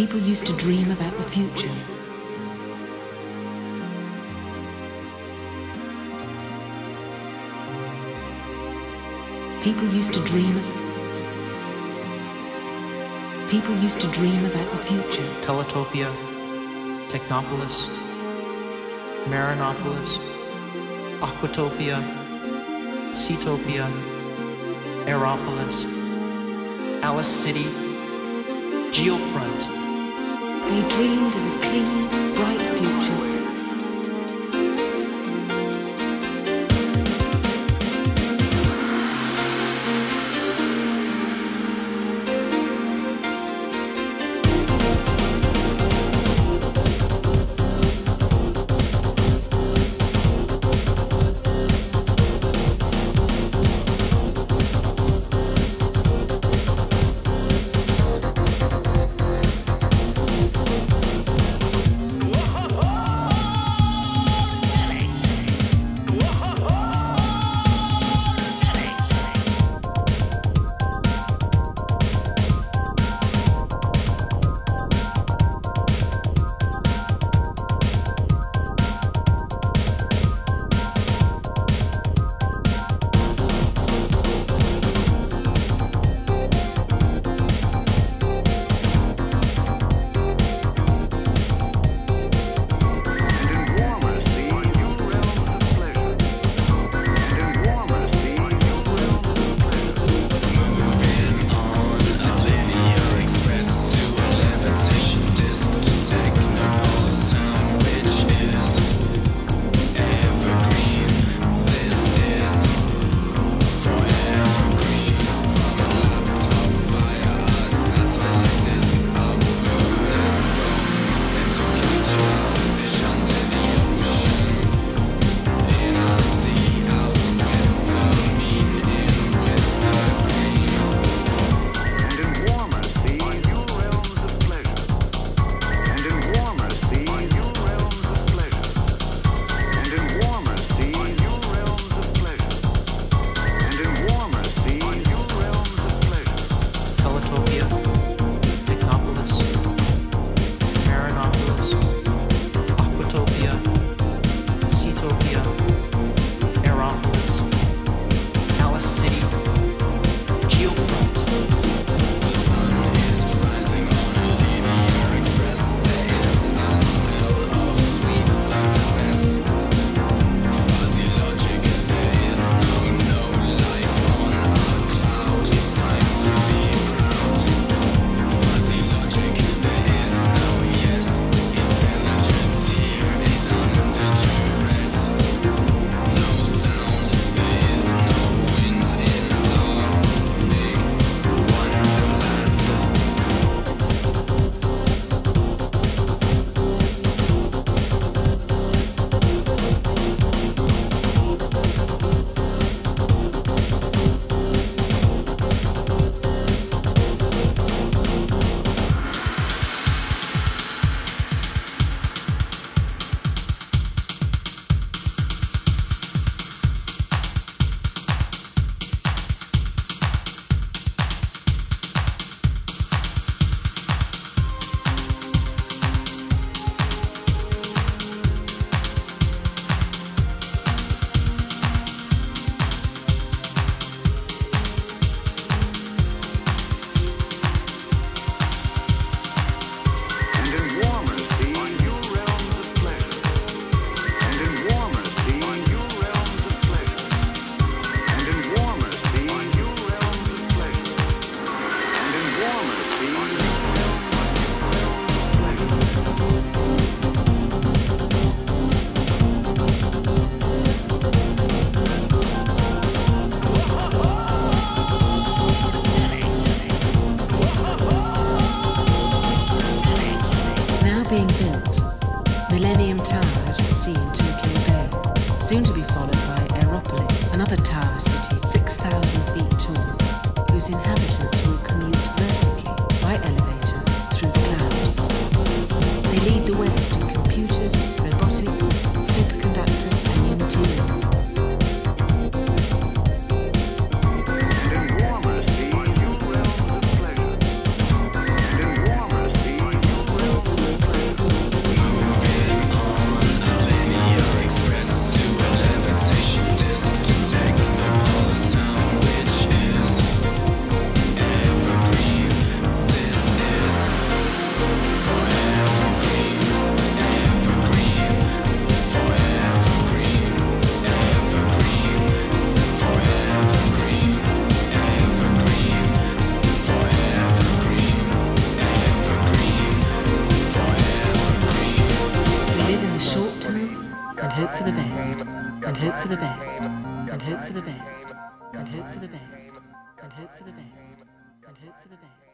People used to dream about the future. People used to dream. People used to dream about the future. Teletopia, Technopolis, Marinopolis, Aquatopia, Seatopia, Aeropolis, Alice City, Geofront. They dreamed of a clean, bright future. being built. and hope for the best, and hope for the best, and hope for the best.